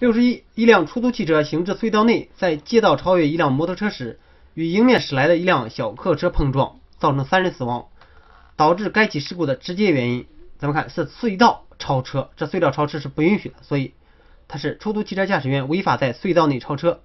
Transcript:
六十一一辆出租汽车行至隧道内在街道超越一辆摩托车时与迎面驶来的一辆小客车碰撞造成三人死亡导致该起事故的直接原因。咱们看是隧道超车这隧道超车是不允许的所以它是出租汽车驾驶员违法在隧道内超车。